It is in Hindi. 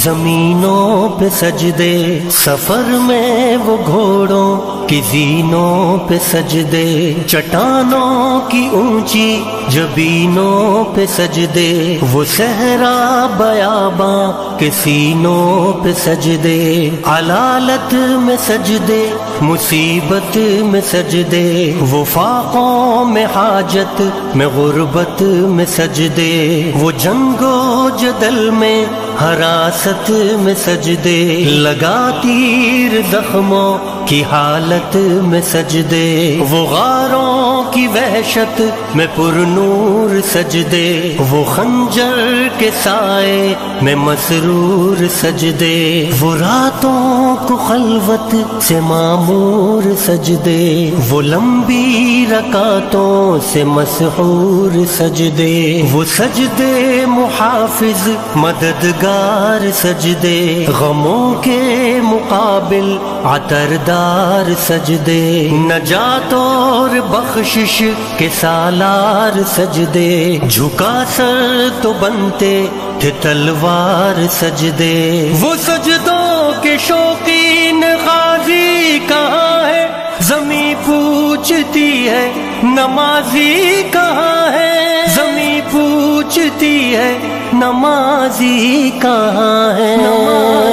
जमीनों पे सजदे, सफ़र में वो घोड़ों की जीनों पे सजदे। चट्टानों की ऊँची जबीनों पे सजदे। वो सहरा बयाबा के सीनों पे सजदे। अलालत में सजदे, मुसीबत में सजदे। वो फाकों में हाजत, में गुर्बत में सजदे। वो जंगो जदल में हरासत में सजदे, लगा तीर जख्मों की हालत में सजदे। वो गारों की वहशत में पुरनूर सजदे। वो खंजर के साए में मसरूर सजदे। वो रातों को खलवत से मामूर सजदे। वो लंबी रकातों से मशहूर सजदे। वो सजदे मुहाफिज, मददगार सजदे, गमों के मुकाबिल अतरदार सजदे। नजात और बख्शिश के सालार सजदे, झुका सर तो बनते थे तलवार सजदे। वो सजदों के शौकीन गाजी कहाँ है? जमी पूछती है नमाजी कहाँ नमाजी कहाँ है?